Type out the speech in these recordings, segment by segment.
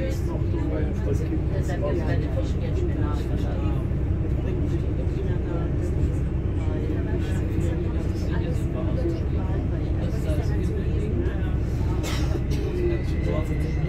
für zwei Menüs. Deshalb gibt es bei den Fischen jetzt Spinat. Nächste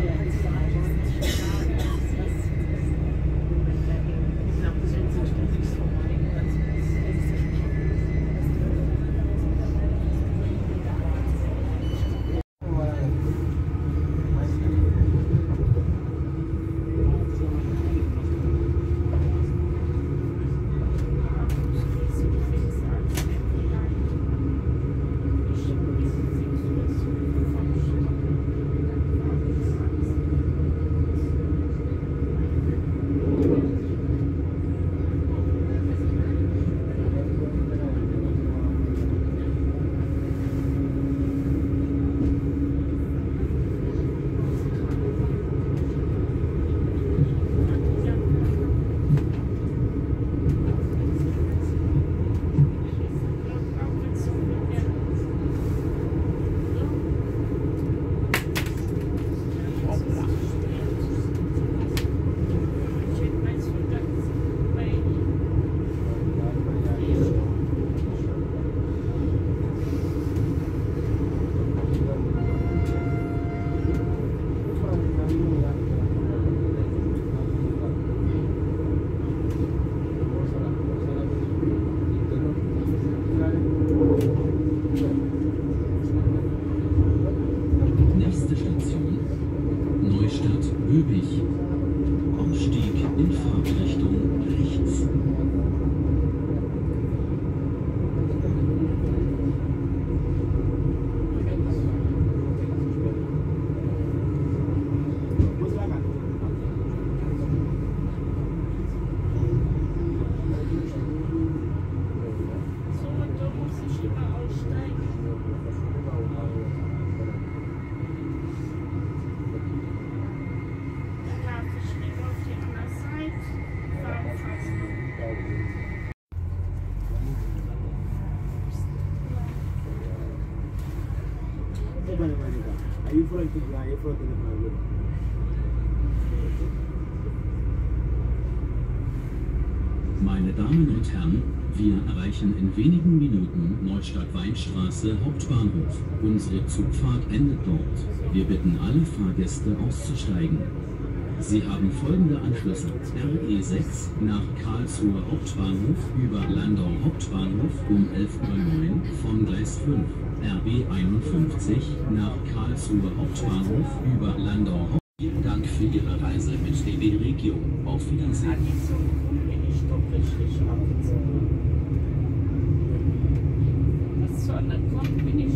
Que ahí fue el que te Meine Damen und Herren, wir erreichen in wenigen Minuten Neustadt-Weinstraße Hauptbahnhof. Unsere Zugfahrt endet dort. Wir bitten alle Fahrgäste auszusteigen. Sie haben folgende Anschlüsse. RE6 nach Karlsruhe Hauptbahnhof über Landau Hauptbahnhof um 11.09 Uhr von Gleis 5. RB51 nach Karlsruhe Hauptbahnhof über Landau. Vielen Dank für Ihre Reise mit DB Regio. Auf Wiedersehen. Bin ich